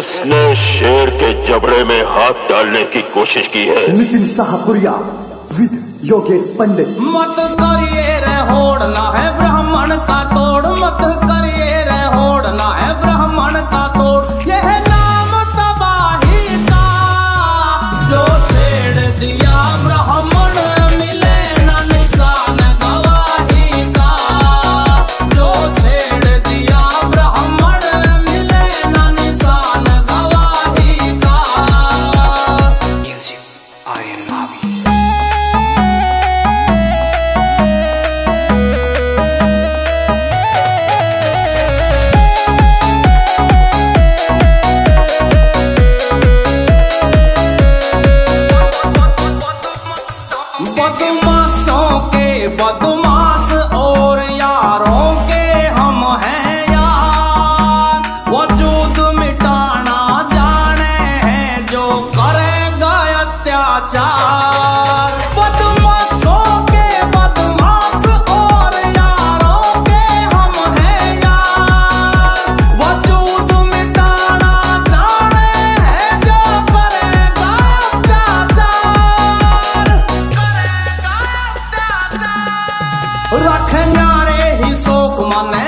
जिसने शेर के जबड़े में हाथ डालने की कोशिश की है? नितिन शाहपुरिया विद योगेश पंडित। मत करिए रे होड़ना है ब्राह्मण का तोड़ मत करिए रे होड़ना है समाचार। बदमाशों के बदमाश और यारों के हम हैं यार। वजूद मिटाना चाहे है जो करेगा अत्याचार। करेगा अत्याचार। रख नारे ही शोक मने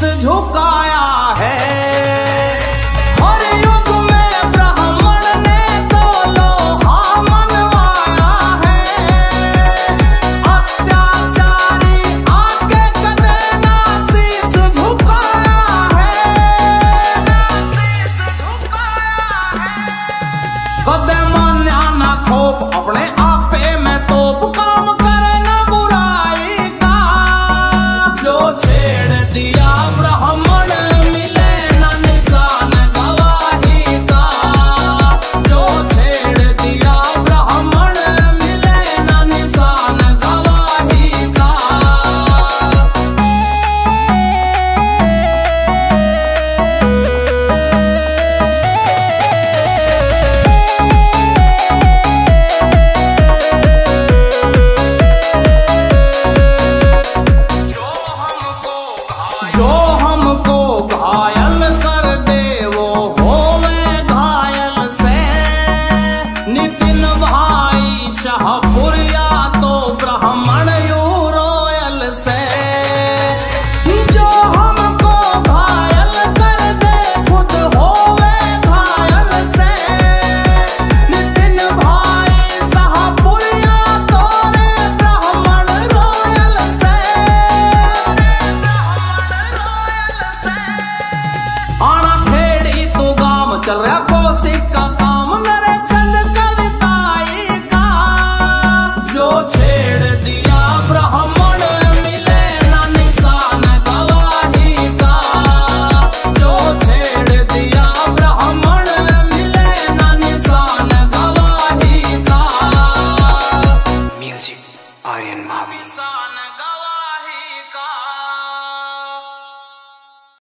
से झूठ